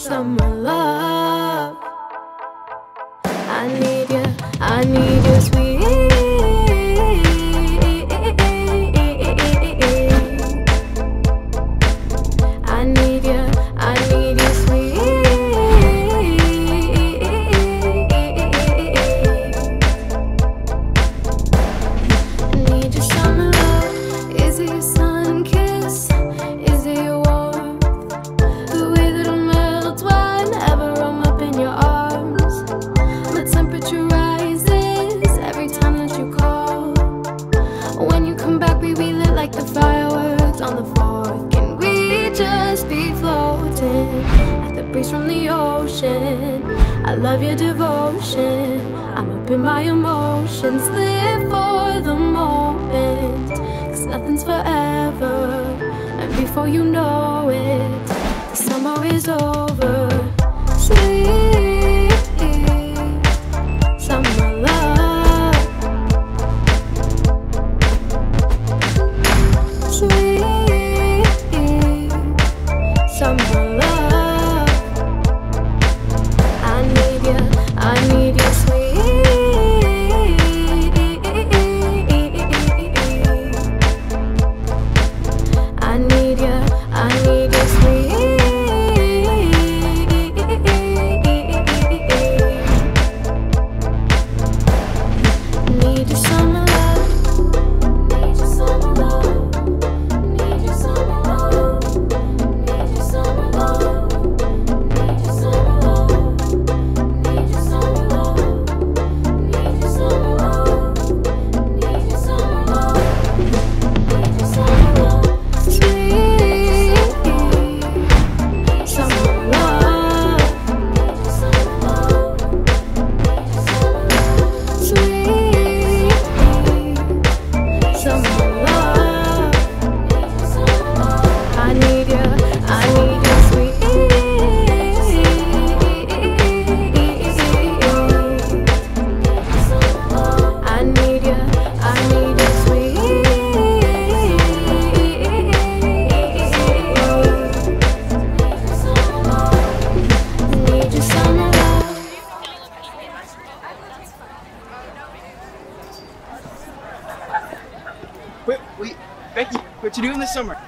summer love. I need you, I need you. the breeze from the ocean. I love your devotion. I'm up in my emotions. Live for the moment. Cause nothing's forever. And before you know it, the summer is over. Quit, wait, Becky, what you doing this summer?